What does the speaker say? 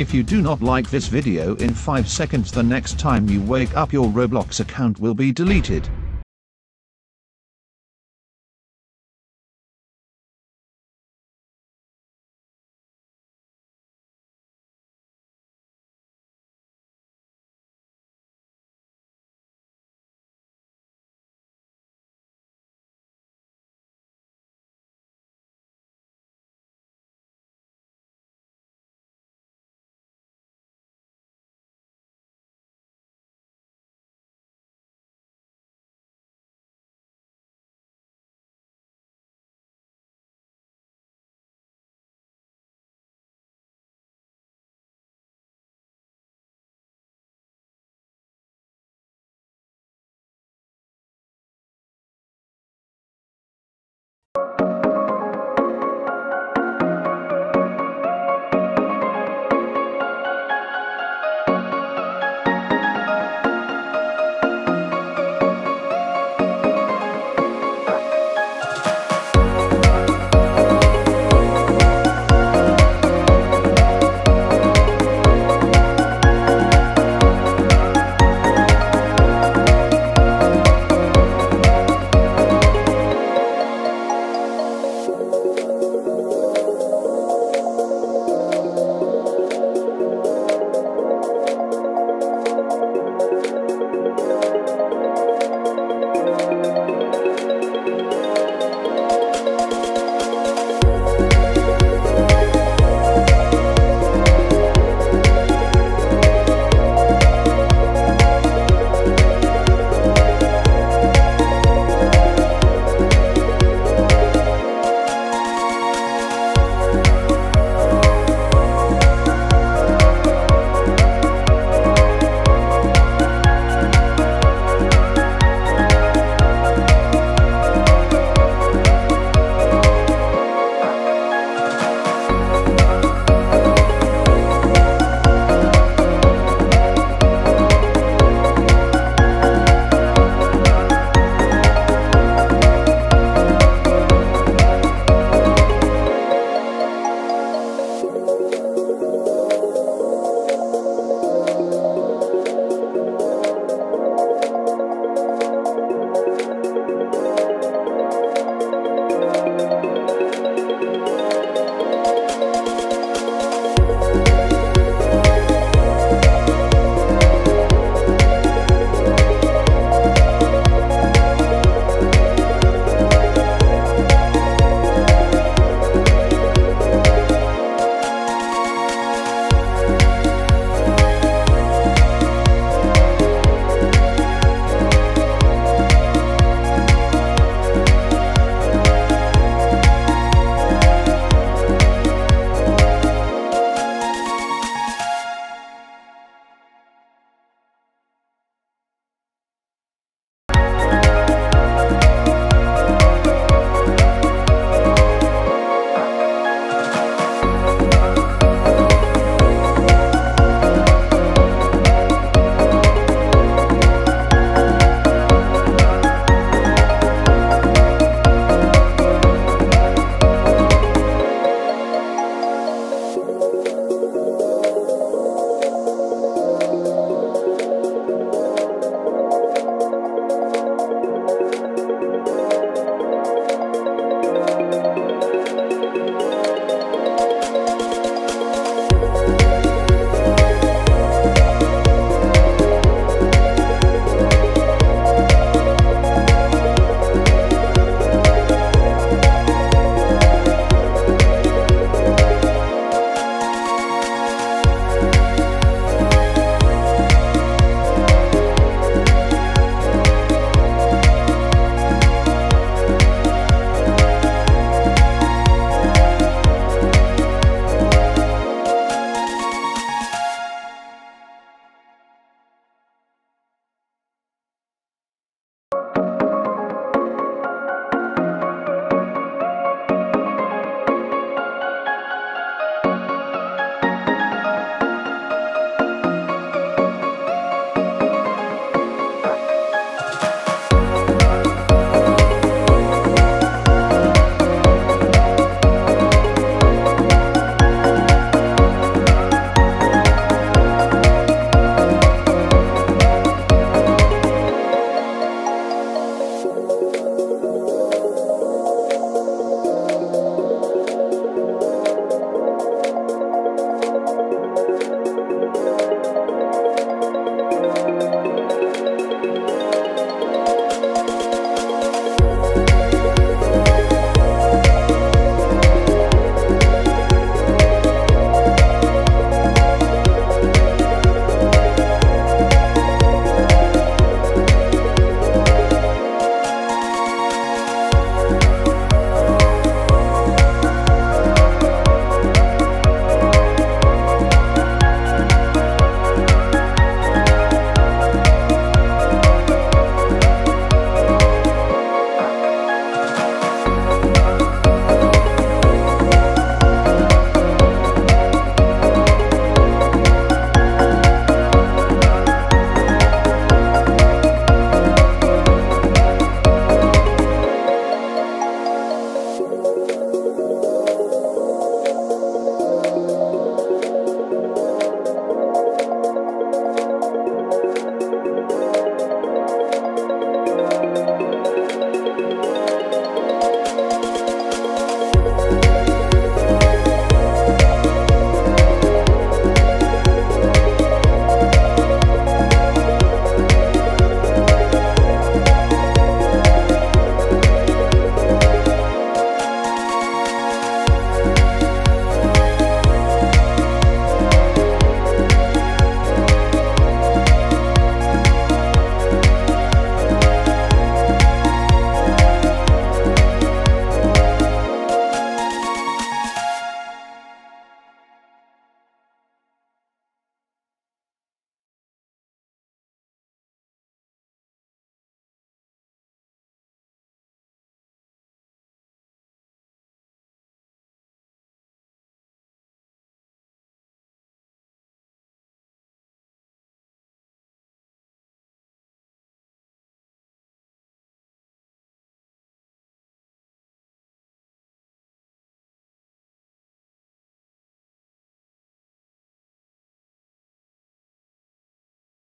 If you do not like this video in 5 seconds the next time you wake up your Roblox account will be deleted.